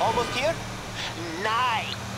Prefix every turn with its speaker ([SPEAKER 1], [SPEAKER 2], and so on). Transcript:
[SPEAKER 1] Almost here? Nice!